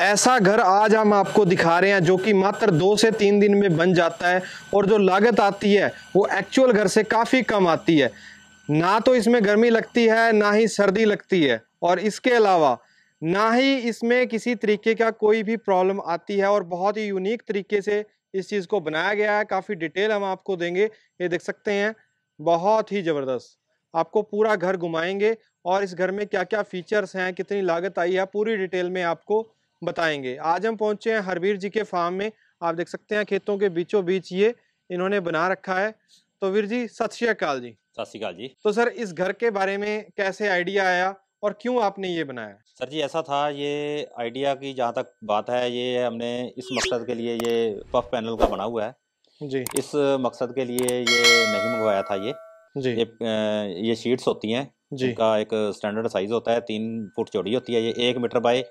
ऐसा घर आज हम आपको दिखा रहे हैं जो कि मात्र दो से तीन दिन में बन जाता है और जो लागत आती है, वो एक्चुअल घर से काफ़ी कम आती है। ना तो इसमें गर्मी लगती है, ना ही सर्दी लगती है। और इसके अलावा, ना ही इसमें किसी तरीके का कोई भी प्रॉब्लम आती है और बहुत ही यूनिक तरीके से इस चीज़ को बनाया गया है। काफ़ी डिटेल हम आपको देंगे। ये देख सकते हैं, बहुत ही ज़बरदस्त। आपको पूरा घर घुमाएँगे और इस घर में क्या क्या फीचर्स हैं, कितनी लागत आई है, पूरी डिटेल में आपको बताएँगे। आज हम पहुँचे हैं हरवीर जी के फार्म में। आप देख सकते हैं खेतों के बीचों बीच ये इन्होंने बना रखा है। तो वीर जी सत श्रीकाल जी। सत श्रीकाल जी। तो सर इस घर के बारे में कैसे आइडिया आया और क्यों आपने ये बनाया? सर जी ऐसा था ये आइडिया की जहाँ तक बात है ये हमने इस मकसद के लिए ये पफ पैनल का बना हुआ है। जी। इस मकसद के लिए ये नहीं मंगवाया था ये। जी। ये ये शीट्स होती हैं। जी। जिनका एक स्टैंडर्ड साइज़ होता है तीन फुट चौड़ी होती है। ये एक मीटर बाय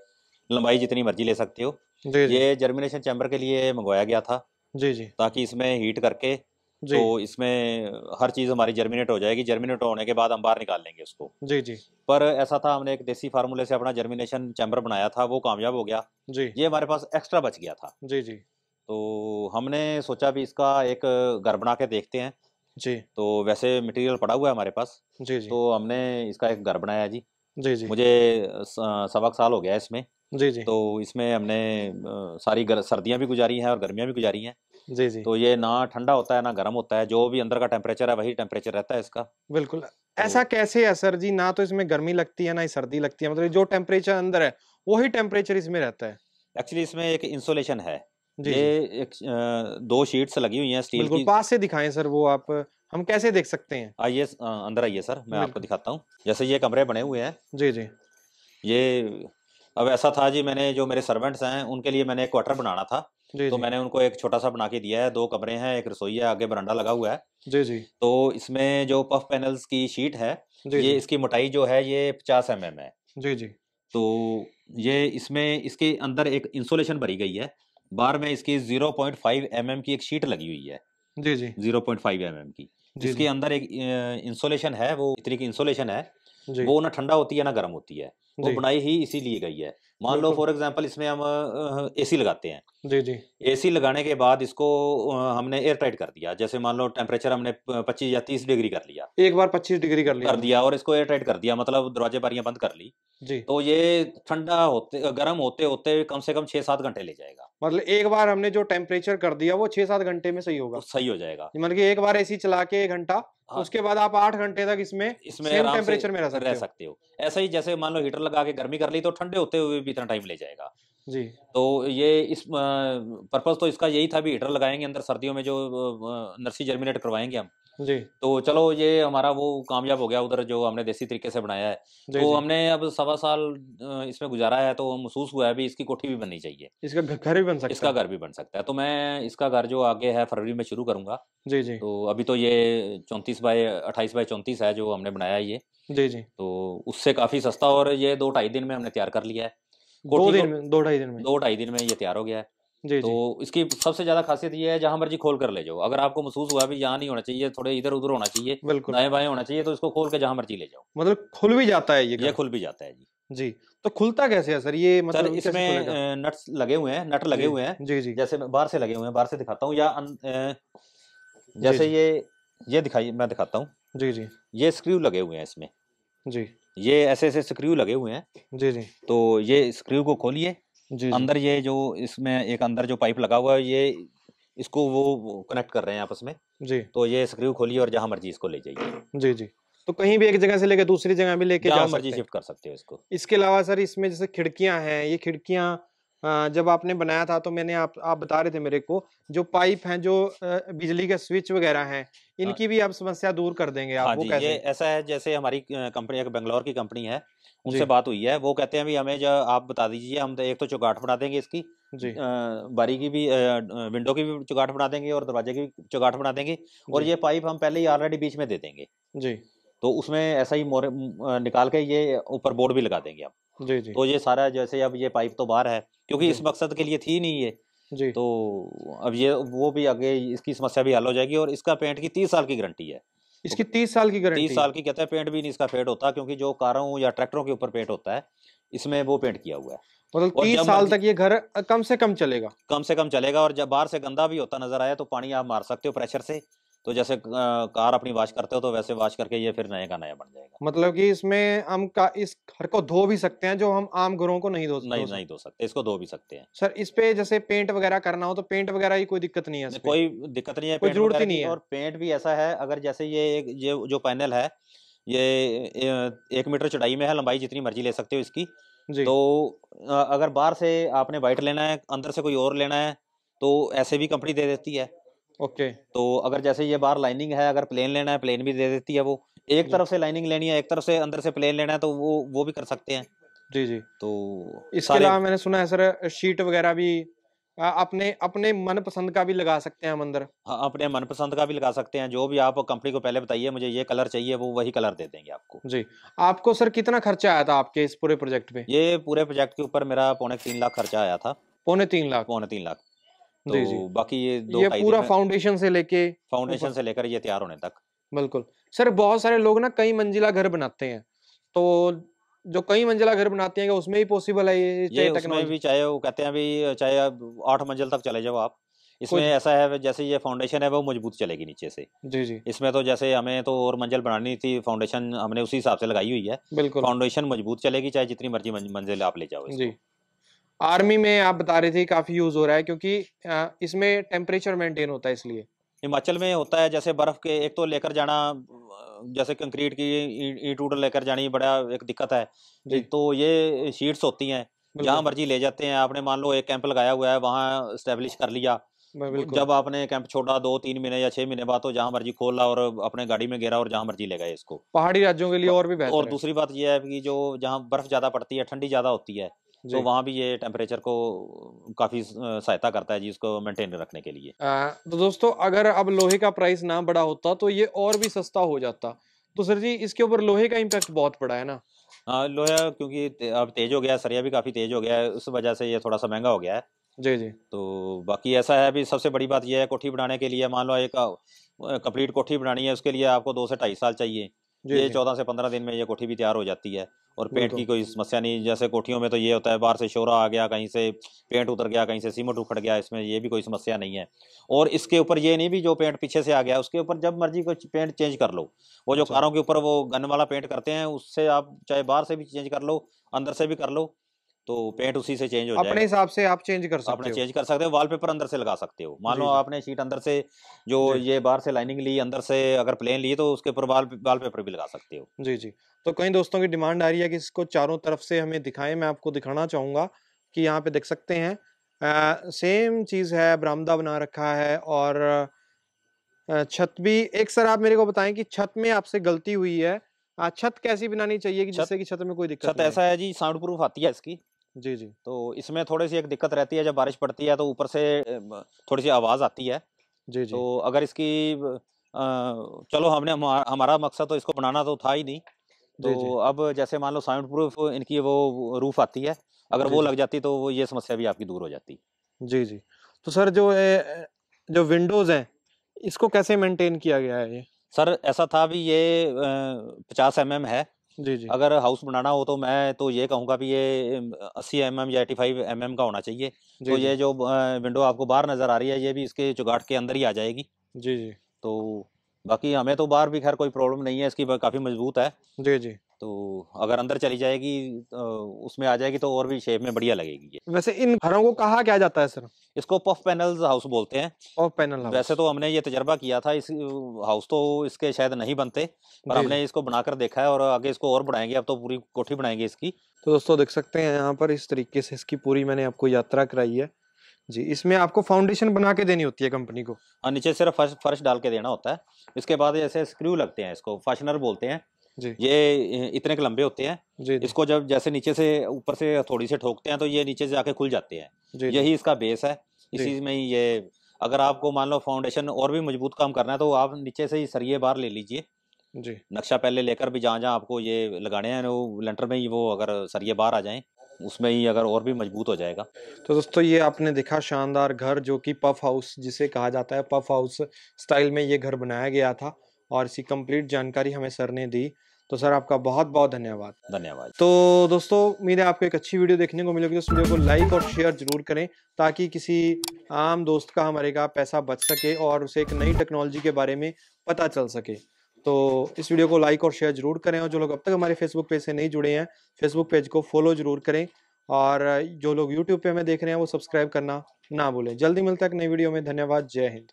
लंबाई जितनी मर्ज़ी ले सकते हो। जी ये जर्मिनेशन चैम्बर के लिए मंगवाया गया था। जी जी। ताकि इसमें हीट करके तो इसमें हर चीज़ हमारी जर्मिनेट हो जाएगी। जर्मिनेट होने के बाद हम बाहर निकाल लेंगे उसको। जी जी। पर ऐसा था हमने एक देसी फार्मूले से अपना जर्मिनेशन चैम्बर बनाया था वो कामयाब हो गया। जी। ये हमारे पास एक्स्ट्रा बच गया था। जी जी। तो हमने सोचा भी इसका एक घर बना के देखते हैं। जी। तो वैसे मटेरियल पड़ा हुआ है हमारे पास। जी जी। तो हमने इसका एक घर बनाया जी। जी जी। मुझे सवा साल हो गया इसमें। जी जी। तो इसमें हमने सारी गर, सर्दियाँ भी गुजारी हैं और गर्मियाँ भी गुजारी हैं। जी जी। तो ये ना ठंडा होता है ना गर्म होता है जो भी अंदर का टेम्परेचर है वही टेम्परेचर रहता है इसका। बिल्कुल। ऐसा कैसे है सर जी? ना तो इसमें गर्मी लगती है ना ही सर्दी लगती है मतलब जो टेम्परेचर अंदर है वही टेम्परेचर इसमें रहता है। एक्चुअली इसमें एक इंसुलेशन है। जी ये एक दो शीट्स लगी हुई हैं स्टील की। पास से दिखाएँ सर वो आप हम कैसे देख सकते हैं? आइए अंदर आइए सर मैं आपको दिखाता हूँ। जैसे ये कमरे बने हुए हैं। जी जी। ये अब ऐसा था जी मैंने जो मेरे सर्वेंट्स हैं उनके लिए मैंने एक क्वार्टर बनाना था। जी तो जी। मैंने उनको एक छोटा सा बना के दिया है दो कमरे हैं एक रसोई है आगे बरांडा लगा हुआ है। जी जी। तो इसमें जो पफ पैनल्स की शीट है जी ये जी। इसकी मोटाई जो है ये पचास एम है। जी जी। तो ये इसमें इसके अंदर एक इंसुलेशन भरी गई है। बाहर में इसकी 0.5 पॉइंट फाइव एम की एक शीट लगी हुई है। जी जी। 0.5 पॉइंट की। जी जिसके अंदर एक इंसुलेशन है वो इतनी की इंसुलेशन है। वो ना ठंडा होती है ना गर्म होती है। वो बनाई ही इसीलिए गई है। मान लो फॉर एग्जांपल इसमें हम एसी लगाते हैं। जी जी। एसी लगाने के बाद इसको हमने एयर टाइट कर दिया। जैसे मान लो टेम्परेचर हमने पच्चीस या तीस डिग्री कर लिया। एक बार 25 डिग्री कर लिया। कर दिया और इसको एयर टाइट कर दिया मतलब दरवाजे बारियाँ बंद कर ली। जी। तो ये ठंडा होते गर्म होते होते कम से कम छह सात घंटे ले जाएगा। मतलब एक बार हमने जो टेम्परेचर कर दिया वो छह सात घंटे में सही होगा। सही हो जाएगा। मतलब कि एक बार एसी चला के एक घंटा हाँ। उसके बाद आप आठ घंटे तक इसमें इसमें सेम टेम्परेचर में रह सकते रह हो। सकते हो। ऐसा ही जैसे मान लो हीटर लगा के गर्मी कर ली तो ठंडे होते हुए भी इतना टाइम ले जाएगा। जी। तो ये इस पर्पज तो इसका यही था भी हीटर लगाएँगे अंदर सर्दियों में जो नर्सी जर्मिनेट करवाएँगे हम। जी। तो चलो ये हमारा वो कामयाब हो गया उधर जो हमने देसी तरीके से बनाया है। जी तो जी। हमने अब सवा साल अ, इसमें गुजारा है तो महसूस हुआ है भी इसकी कोठी भी बननी चाहिए। इसका घ- घर भी बन सकता इसका है। घर भी बन सकता है। तो मैं इसका घर जो आगे है फरवरी में शुरू करूँगा। जी जी। तो अभी तो ये चौंतीस बाय अट्ठाईस बाय चौंतीस है जो हमने बनाया है ये। जी जी। तो उससे काफ़ी सस्ता और ये दो ढाई दिन में हमने तैयार कर लिया है। दो कोठी दिन में दो ढाई दिन में। दो ढाई दिन में ये तैयार हो गया है। जी तो जी। इसकी सबसे ज़्यादा खासियत ये है जहाँ मर्ज़ी खोल कर ले जाओ। अगर आपको महसूस हुआ भी यहाँ नहीं होना चाहिए थोड़े इधर उधर होना चाहिए बिल्कुल। दाएँ बाएँ होना चाहिए तो इसको खोल के जहाँ मर्ज़ी ले जाओ। मतलब खुल भी जाता है ये ये खुल भी जाता है जी। जी तो खुलता कैसे है सर? ये मतलब कैसे इसमें नट्स लगे हुए हैं नट लगे हुए हैं। जी जी। जैसे बाहर से लगे हुए हैं बाहर से दिखाता हूँ या जैसे ये ये दिखाइए मैं दिखाता हूँ। जी जी। ये स्क्रू लगे हुए हैं इसमें। जी। ये ऐसे ऐसे स्क्रू लगे हुए हैं। जी जी। तो ये स्क्रू को खोलिए। जी अंदर ये जो इसमें एक अंदर जो पाइप लगा हुआ है ये इसको वो कनेक्ट कर रहे हैं आपस में। जी। तो ये स्क्रू खोलिए और जहाँ मर्ज़ी इसको ले जाइए। जी जी। तो कहीं भी एक जगह से लेकर दूसरी जगह भी लेके जा जहाँ मर्ज़ी शिफ्ट कर सकते हो इसको। इसके अलावा सर इसमें जैसे खिड़कियाँ हैं ये खिड़कियाँ जब आपने बनाया था तो मैंने आप आप बता रहे थे मेरे को जो पाइप हैं जो बिजली के स्विच वगैरह हैं इनकी भी आप समस्या दूर कर देंगे आप हाँ वो कैसे ये ऐसा है जैसे हमारी कंपनी एक बेंगलोर की कंपनी है उनसे बात हुई है वो कहते हैं भी हमें जो आप बता दीजिए हम तो एक तो चौगाट बना देंगे इसकी जी। बारी की भी विंडो की भी चौगाट बना देंगे और दरवाजे की भी चौगाट बना देंगे और ये पाइप हम पहले ही ऑलरेडी बीच में दे देंगे। जी। तो उसमें ऐसा ही मोरे निकाल के ये ऊपर बोर्ड भी लगा देंगे आप जी जी। तो ये सारा जैसे अब ये पाइप तो बाहर है क्योंकि इस मकसद के लिए थी नहीं ये। जी। तो अब ये वो भी आगे इसकी समस्या भी हल हो जाएगी और इसका पेंट की तीस साल की गारंटी है। इसकी तीस साल की गारंटी तीस साल की कहते हैं पेंट भी नहीं इसका फेड होता क्योंकि जो कारों या ट्रैक्टरों के ऊपर पेंट होता है इसमें वो पेंट किया हुआ है। मतलब तीस साल तक ये घर कम से कम चलेगा। कम से कम चलेगा और जब बाहर से गंदा भी होता नज़र आया तो पानी आप मार सकते हो प्रेशर से। तो जैसे कार अपनी वॉश करते हो तो वैसे वॉश करके ये फिर नए का नया बन जाएगा। मतलब कि इसमें हम का इस घर को धो भी सकते हैं जो हम आम घरों को नहीं धो नहीं नहीं धो सकते इसको धो भी सकते हैं। सर इस पे जैसे पेंट वगैरह करना हो तो पेंट वगैरह की कोई दिक्कत नहीं है कोई दिक्कत नहीं है कोई ज़रूरत ही नहीं है। और पेंट भी ऐसा है अगर जैसे ये एक ये जो पैनल है ये एक मीटर चौड़ाई में है लंबाई जितनी मर्ज़ी ले सकते हो इसकी तो अगर बाहर से आपने वाइट लेना है अंदर से कोई और लेना है तो ऐसे भी कंपनी दे देती है। ओके। तो अगर जैसे ये बाहर लाइनिंग है अगर प्लेन लेना है प्लेन भी दे देती है वो। एक तरफ़ से लाइनिंग लेनी है एक तरफ़ से अंदर से प्लेन लेना है तो वो वो भी कर सकते हैं। जी जी। तो इसके सारे अलावा मैंने सुना है सर शीट वगैरह भी अपने अपने मन पसंद का भी लगा सकते हैं हम अंदर। हाँ, अपने मनपसंद का भी लगा सकते हैं। जो भी आप कंपनी को पहले बताइए मुझे ये कलर चाहिए वो वही कलर दे देंगे आपको। जी। आपको सर कितना खर्चा आया था आपके इस पूरे प्रोजेक्ट पे? ये पूरे प्रोजेक्ट के ऊपर मेरा पौने तीन लाख खर्चा आया था। पौने तीन लाख? पौने तीन लाख। तो जी। जी बाकी ये दो ये पूरा फाउंडेशन से लेके फाउंडेशन से लेकर ये तैयार होने तक। बिल्कुल। सर बहुत सारे लोग ना कई मंजिला घर बनाते हैं। तो जो कई मंजिला घर बनाते हैं उसमें ही पॉसिबल है ये ये चाहे उसमें भी चाहे वो कहते हैं भी चाहे आप आठ मंजिल तक चले जाओ आप। इसमें ऐसा है जैसे ये फाउंडेशन है वो मज़बूत चलेगी नीचे से। जी जी। इसमें तो जैसे हमें तो और मंजिल बनानी थी फाउंडेशन हमने उसी हिसाब से लगाई हुई है। बिल्कुल। फाउंडेशन मज़बूत चलेगी चाहे जितनी मर्ज़ी मंजिल आप ले जाओ जी। आर्मी में आप बता रहे थे काफ़ी यूज़ हो रहा है क्योंकि इसमें टेम्परेचर मेंटेन होता है इसलिए। हिमाचल में होता है जैसे बर्फ़ के एक तो लेकर जाना जैसे कंक्रीट की ईट ऊट लेकर जानी बड़ा एक दिक्कत है। तो ये शीट्स होती हैं जहाँ मर्ज़ी ले जाते हैं। आपने मान लो एक कैंप लगाया हुआ है वहाँ स्टेब्लिश कर लिया। जब आपने कैंप छोड़ा दो तीन महीने या छह महीने बाद तो जहाँ मर्ज़ी खोला और अपने गाड़ी में गिरा और जहाँ मर्ज़ी ले गए इसको। पहाड़ी राज्यों के लिए और भी और दूसरी बात यह है कि जो जहाँ बर्फ़ ज़्यादा पड़ती है ठंडी ज़्यादा होती है तो वहाँ भी ये टेम्परेचर को काफ़ी सहायता करता है जी इसको मेंटेन रखने के लिए। आ, तो दोस्तों अगर अब लोहे का प्राइस ना बड़ा होता तो ये और भी सस्ता हो जाता। तो सर जी इसके ऊपर लोहे का इम्पैक्ट बहुत पड़ा है ना? हाँ लोहा क्योंकि ते- अब तेज हो गया सरिया भी काफ़ी तेज हो गया है उस वजह से ये थोड़ा सा महँगा हो गया है। जी जी। तो बाकी ऐसा है अभी सबसे बड़ी बात यह है कोठी बनाने के लिए मान लो एक कंप्लीट कोठी बनानी है उसके लिए आपको दो से ढाई साल चाहिए। जी ये चौदह से पंद्रह दिन में ये कोठी भी तैयार हो जाती है। और पेंट की कोई समस्या नहीं जैसे कोठियों में तो ये होता है बाहर से शोरा आ गया कहीं से पेंट उतर गया कहीं से सीमेंट उखड़ गया इसमें ये भी कोई समस्या नहीं है। और इसके ऊपर ये नहीं भी जो पेंट पीछे से आ गया उसके ऊपर जब मर्ज़ी को पेंट चेंज कर लो। वो जो अच्छा। कारों के ऊपर वो गन वाला पेंट करते हैं उससे आप चाहे बाहर से भी चेंज कर लो अंदर से भी कर लो तो पेंट उसी से चेंज हो जाएगा। अपने हिसाब से आप चेंज कर अपने सकते हो। चेंज कर सकते हो वॉलपेपर अंदर से लगा सकते हो। मान लो आपने शीट अंदर से जो ये बाहर से लाइनिंग ली अंदर से अगर प्लेन ली तो उसके ऊपर वॉल वॉलपेपर भी लगा सकते हो। जी जी। तो कई दोस्तों की डिमांड आ रही है कि इसको चारों तरफ़ से हमें दिखाएँ। मैं आपको दिखाना चाहूँगा कि यहाँ पे देख सकते हैं सेम चीज़ है बरामदा बना रखा है और छत भी। एक सर आप मेरे को बताएँ कि छत में आपसे गलती हुई है। आ, छत कैसी बनानी चाहिए कि जिससे कि छत में कोई दिक्कत छत ऐसा है जी साउंड प्रूफ आती है इसकी। जी जी। तो इसमें थोड़ी सी एक दिक्कत रहती है जब बारिश पड़ती है तो ऊपर से थोड़ी सी आवाज़ आती है। जी जी। तो अगर इसकी अ, चलो हमने हमारा मकसद तो इसको बनाना तो था ही नहीं। जी जी। तो अब जैसे मान लो साउंड प्रूफ इनकी वो रूफ आती है अगर वो लग जाती तो वो ये समस्या भी आपकी दूर हो जाती। जी जी। तो सर जो ए, जो विंडोज़ हैं इसको कैसे मेंटेन किया गया है ये? सर ऐसा था भी ये पचास एम एम है। जी जी। अगर हाउस बनाना हो तो मैं तो ये कहूँगा भी ये अस्सी एम एम या एटी फाइव एम एम का होना चाहिए। जी तो ये जो विंडो आपको बाहर नज़र आ रही है ये भी इसके चुगाट के अंदर ही आ जाएगी। जी जी। तो बाकी हमें तो बाहर भी खैर कोई प्रॉब्लम नहीं है इसकी काफ़ी मज़बूत है। जी जी। तो अगर अंदर चली जाएगी तो उसमें आ जाएगी तो और भी शेप में बढ़िया लगेगी ये। वैसे इन घरों को कहा क्या जाता है सर? इसको पफ पैनल्स हाउस बोलते हैं। ऑफ़ पैनल हाउस वैसे तो हमने ये तजर्बा किया था इस हाउस तो इसके शायद नहीं बनते पर हमने इसको बनाकर देखा है और आगे इसको और बढ़ाएँगे अब तो पूरी कोठी बनाएँगे इसकी। तो दोस्तों देख सकते हैं यहाँ पर इस तरीके से इसकी पूरी मैंने आपको यात्रा कराई है। जी इसमें आपको फाउंडेशन बना के देनी होती है कंपनी को। और नीचे सिर्फ़ फर्श फर्श डाल के देना होता है। इसके बाद ऐसे स्क्रू लगते हैं इसको फाशनर बोलते हैं। जी। ये इतने के लंबे होते हैं। जी इसको जब जैसे नीचे से ऊपर से थोड़ी से ठोकते हैं तो ये नीचे से आके खुल जाते हैं। यही इसका बेस है। इसी में ये अगर आपको मान लो फाउंडेशन और भी मज़बूत काम करना है तो आप नीचे से ही सरिये बाहर ले लीजिए। जी। नक्शा पहले लेकर भी जहाँ जहाँ आपको ये लगाने हैं वो लेंटर में ही वो अगर सरिये बाहर आ जाएँ उसमें ही अगर और भी मज़बूत हो जाएगा। तो दोस्तों ये आपने देखा शानदार घर जो कि पफ हाउस जिसे कहा जाता है पफ हाउस स्टाइल में ये घर बनाया गया था और इसकी कंप्लीट जानकारी हमें सर ने दी। तो सर आपका बहुत बहुत धन्यवाद। धन्यवाद। तो दोस्तों उम्मीद है आपको एक अच्छी वीडियो देखने को मिलेगी। तो इस वीडियो को लाइक और शेयर ज़रूर करें ताकि किसी आम दोस्त का हमारे का पैसा बच सके और उसे एक नई टेक्नोलॉजी के बारे में पता चल सके। तो इस वीडियो को लाइक और शेयर ज़रूर करें और जो लोग अब तक हमारे फेसबुक पेज से नहीं जुड़े हैं फेसबुक पेज को फॉलो ज़रूर करें और जो लोग यूट्यूब पे हमें देख रहे हैं वो सब्सक्राइब करना ना भूलें। जल्दी मिलता है नई वीडियो में। धन्यवाद। जय हिंद।